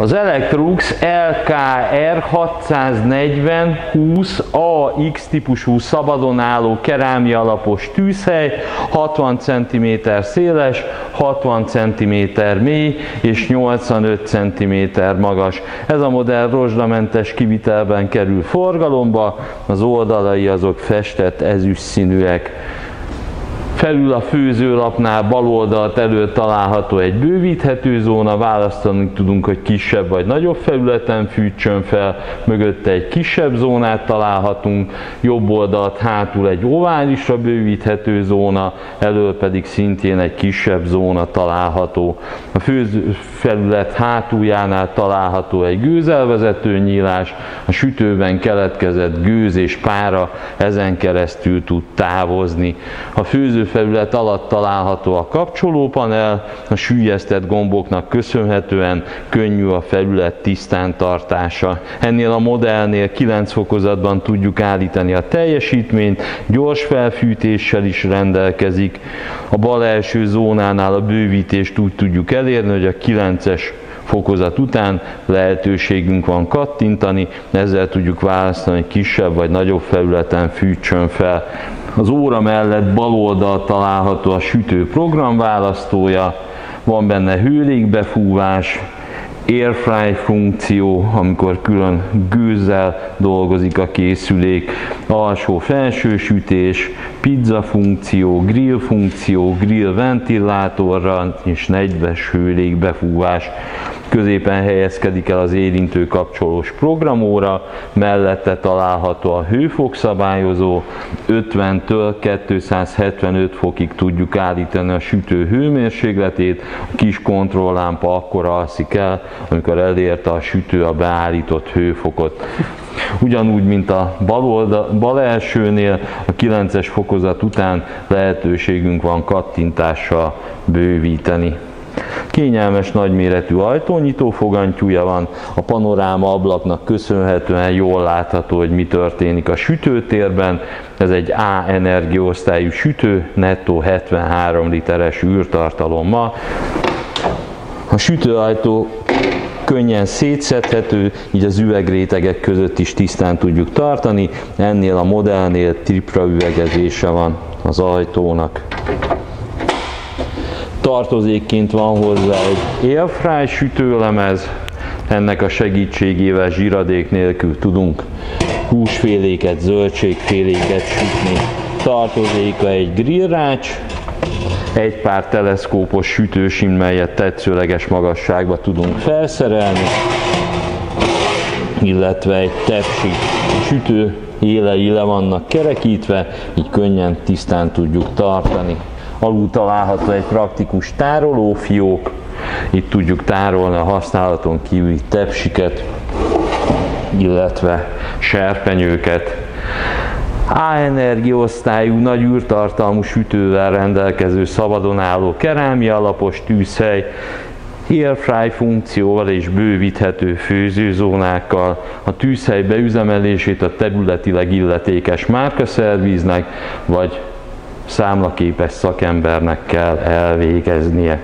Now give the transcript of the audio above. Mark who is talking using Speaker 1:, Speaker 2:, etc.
Speaker 1: Az Electrolux LKR 640 20 AX típusú szabadon álló kerámia alapos tűzhely, 60 cm széles, 60 cm mély és 85 cm magas. Ez a modell rozsdamentes kivitelben kerül forgalomba, az oldalai azok festett ezüst színűek. Felül a főzőlapnál bal oldalt előtt található egy bővíthető zóna, választani tudunk, hogy kisebb vagy nagyobb felületen fűtsön fel, mögötte egy kisebb zónát találhatunk, jobb oldalt hátul egy oválisra bővíthető zóna, elől pedig szintén egy kisebb zóna található. A főzőfelület hátuljánál található egy gőzelvezető nyílás, a sütőben keletkezett gőz és pára ezen keresztül tud távozni. A főző felület alatt található a kapcsolópanel, a sűjesztett gomboknak köszönhetően könnyű a felület tisztán tartása. Ennél a modellnél 9 fokozatban tudjuk állítani a teljesítményt, gyors felfűtéssel is rendelkezik. A bal első zónánál a bővítést úgy tudjuk elérni, hogy a 9-es fokozat után lehetőségünk van kattintani, ezzel tudjuk választani, hogy kisebb vagy nagyobb felületen fűtsön fel. Az óra mellett bal oldal található a sütő programválasztója, van benne hőlégbefúvás, airfry funkció, amikor külön gőzzel dolgozik a készülék, alsó-felső sütés, pizza funkció, grill funkció, grill ventilátorral és negyves hőlégbefúvás középen helyezkedik el az érintő kapcsolós programóra, mellette található a hőfokszabályozó, 50-től 275 fokig tudjuk állítani a sütő hőmérsékletét, a kis kontrolllámpa akkor alszik el, amikor elérte a sütő a beállított hőfokot. Ugyanúgy, mint a bal, oldal, bal elsőnél, a 9-es fokozat után lehetőségünk van kattintással bővíteni. Kényelmes nagyméretű ajtónyitó fogantyúja van, a panoráma ablaknak köszönhetően jól látható, hogy mi történik a sütőtérben. Ez egy A energiaosztályú sütő, nettó 73 literes űrtartalommal. A sütőajtó könnyen szétszedhető, így az üvegrétegek között is tisztán tudjuk tartani. Ennél a modellnél tripra üvegezése van az ajtónak tartozékként van hozzá egy airfry sütőlemez, ennek a segítségével zsíradék nélkül tudunk húsféléket, zöldségféléket sütni. Tartozéka egy grillrács, egy pár teleszkópos sütősin, melyet tetszőleges magasságba tudunk felszerelni, illetve egy tepsi sütő élei le vannak kerekítve, így könnyen tisztán tudjuk tartani. Alul található egy praktikus tárolófiók, itt tudjuk tárolni a használaton kívüli tepsiket, illetve serpenyőket. A energiaosztályú nagy űrtartalmú sütővel rendelkező szabadon álló kerámia alapos tűzhely, airfry funkcióval és bővíthető főzőzónákkal, a tűzhely beüzemelését a területileg illetékes márkaszervíznek, vagy számlaképes szakembernek kell elvégeznie.